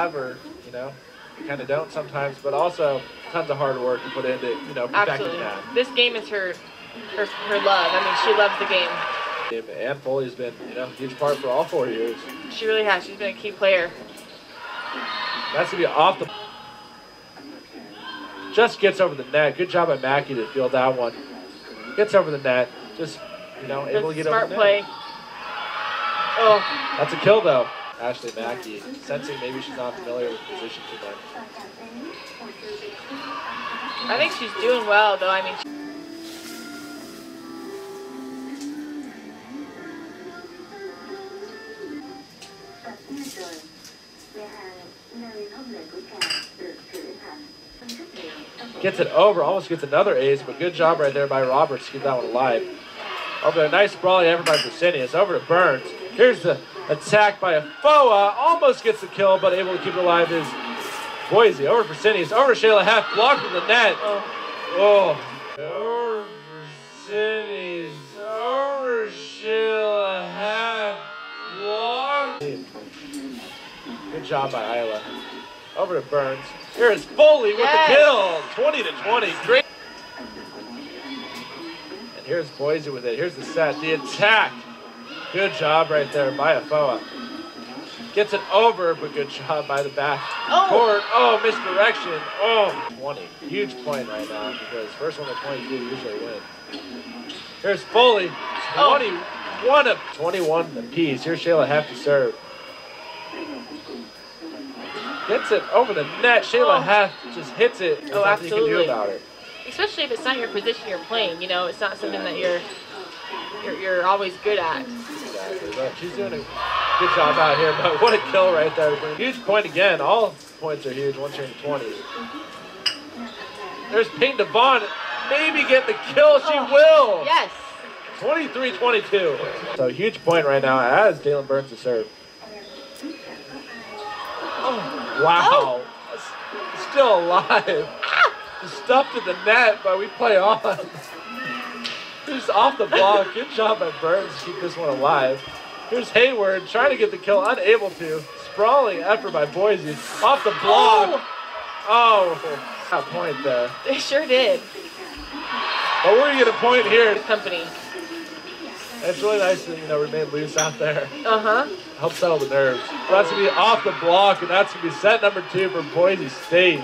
or, you know, you kind of don't sometimes, but also tons of hard work to put into, you know, protecting Absolutely. that. This game is her, her, her love. I mean, she loves the game. And Foley's been, you know, a huge part for all four years. She really has. She's been a key player. That's to be off the. Just gets over the net. Good job by Mackey to field that one. Gets over the net. Just, you know, able to get smart over the play. net. Oh, That's a kill, though. Ashley Mackey, sensing maybe she's not familiar with the position too much. I think she's doing well, though. I mean, she- Tập nghe rồi. Nhà hàng nơi không lời của trà được thử hành. Phân thức liệu trong bộ Gets it over, almost gets another ace, but good job right there by Roberts to keep that one alive. Over there, nice brawling effort by Fresenius. Over to Burns. Here's the attack by Afoa. Almost gets the kill, but able to keep it alive is Boise. Over to Fresenius. Over to Shayla Half. Blocked from the net. oh, Oh. Over Fresenius. Over Shayla Half. Blocked. Good job by Isla. Over to Burns. Here is Foley with Yes. the kill. 20 to 20. Great. And here's Boise with it. Here's the set. The attack. Good job right there by Afoa. Gets it over, but good job by the back Oh. court. Oh, misdirection. Oh, 20. Huge point right now because first one to 22 usually win. Here's Foley. Oh. 21 of 21 apiece. Here's Shayla have to serve. Gets it over the net. Shayla Oh. Heft just hits it. There's Oh, nothing you can do absolutely. about it. especially if it's not your position you're playing. You know, it's not something that you're you're, you're always good at. But she's doing a good job out here. But what a kill right there. Huge point again. All points are huge. One turn to 20. There's Peyton Devon. Maybe get the kill. She Oh, will. Yes. 23-22. So huge point right now as Dalen Burns to serve. Oh, Wow. S- Still alive. Ah. Stuffed in the net, but we play on. Here's off the block. Good job by Burns to keep this one alive. Here's Hayward trying to get the kill, unable to. Sprawling effort by Boise. Off the block. Oh, that point there. they sure did. But we're going to get a point here. Good company. It's really nice to, you know, remain loose out there. Uh huh. Help settle the nerves. That's going to be off the block, and that's going to be set number two for Boise State.